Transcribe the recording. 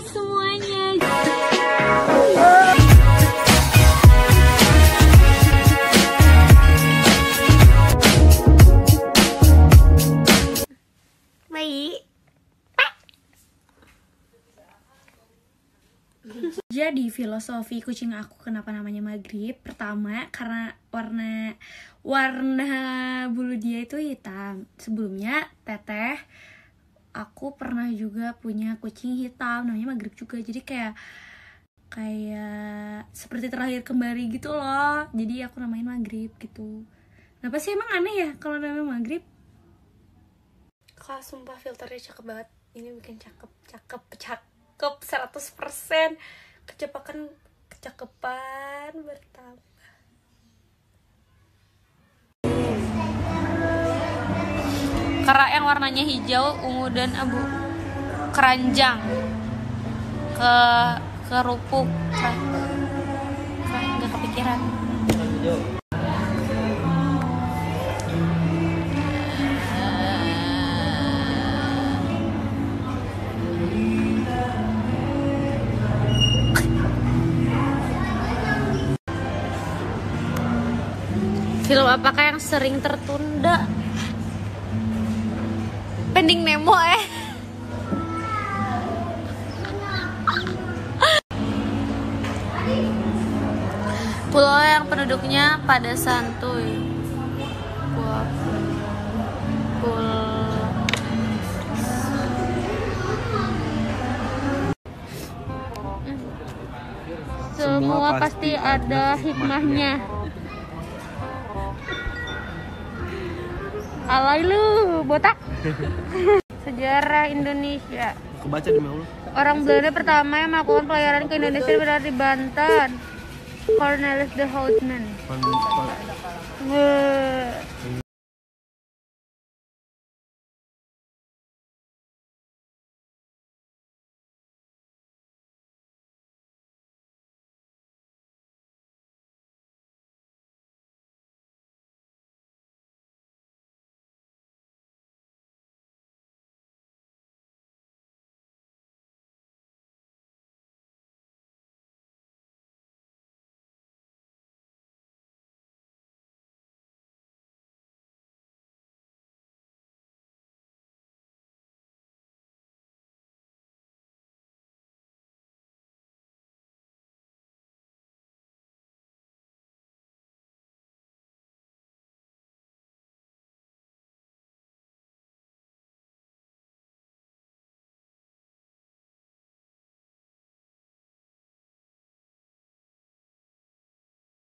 Semuanya. Baik. Jadi filosofi kucing aku kenapa namanya maghrib? Pertama karena warna warna bulu dia itu hitam. Sebelumnya teteh aku pernah juga punya kucing hitam namanya maghrib juga. Jadi kayak kayak seperti terlahir kembali gitu loh. Jadi aku namain maghrib gitu. Kenapa sih emang aneh ya kalau namanya maghrib? Kak sumpah filternya cakep banget. Ini bikin cakep, cakep, cakep 100% Kecepakan kecakapan bertambah. Kerak yang warnanya hijau, ungu dan abu. Keranjang. Ke kerupuk. Nggak kepikiran. Film apakah yang sering tertunda? Pending Nemo eh. Pulau yang penduduknya pada santuy. Semua pasti ada hikmahnya. Alay lu, botak. Sejarah Indonesia. Kebaca demi Allah. Orang Belanda pertama yang melakukan pelayaran ke Indonesia berada di Banten. Cornelis de Houtman.